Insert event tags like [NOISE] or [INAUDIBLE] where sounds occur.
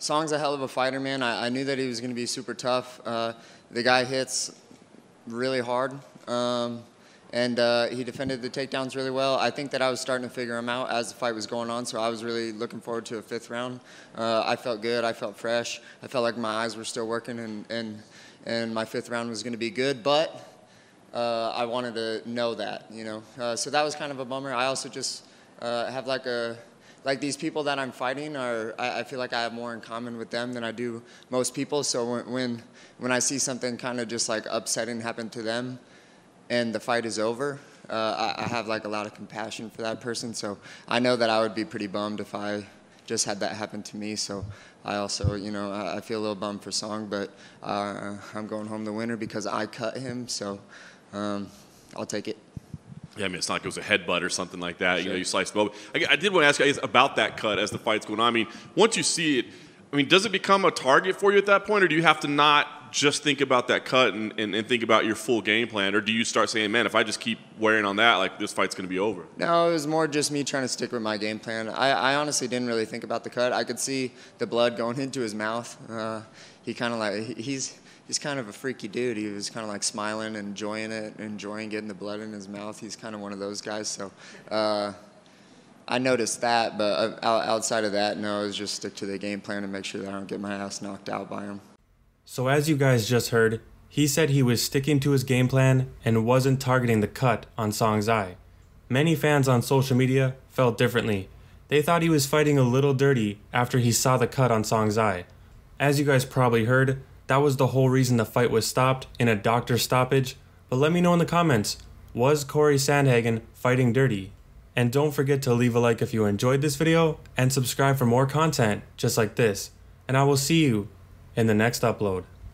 Song's a hell of a fighter, man. I, I knew that he was going to be super tough. Uh, the guy hits really hard, um, and uh, he defended the takedowns really well. I think that I was starting to figure him out as the fight was going on, so I was really looking forward to a fifth round. Uh, I felt good. I felt fresh. I felt like my eyes were still working, and and and my fifth round was going to be good, but. Uh, I wanted to know that, you know. Uh, so that was kind of a bummer. I also just uh, have like a like these people that I'm fighting are I, I, feel like I have more in common with them than I do most people. So when when, when I see something kind of just like upsetting happen to them, and the fight is over, uh, I, I have like a lot of compassion for that person. So I know that I would be pretty bummed if I just had that happen to me. So I also, you know, I, feel a little bummed for Song, but uh, I'm going home the winner because I cut him. So um, I'll take it. Yeah, I mean, it's not like it was a headbutt or something like that. Sure. You know, you slice both. I, I, did want to ask you about that cut as the fight's going on. I mean, once you see it, I mean, does it become a target for you at that point, or do you have to not just think about that cut and, and, and think about your full game plan, or do you start saying, man, if I just keep wearing on that, like this fight's going to be over? No, it was more just me trying to stick with my game plan. I, I honestly didn't really think about the cut. I could see the blood going [LAUGHS] into his mouth. Uh, he kind of like he's he's kind of a freaky dude. He was kind of like smiling, enjoying it, enjoying getting the blood in his mouth. He's kind of one of those guys. So uh, I noticed that, but uh, outside of that, no, it was just stick to the game plan and make sure that I don't get my ass knocked out by him. So as you guys just heard, he said he was sticking to his game plan and wasn't targeting the cut on Song's eye. Many fans on social media felt differently. They thought he was fighting a little dirty after he saw the cut on Song's eye. As you guys probably heard, that was the whole reason the fight was stopped in a doctor stoppage. But let me know in the comments was Cory Sandhagen fighting dirty? And don't forget to leave a like if you enjoyed this video and subscribe for more content just like this. And I will see you in the next upload.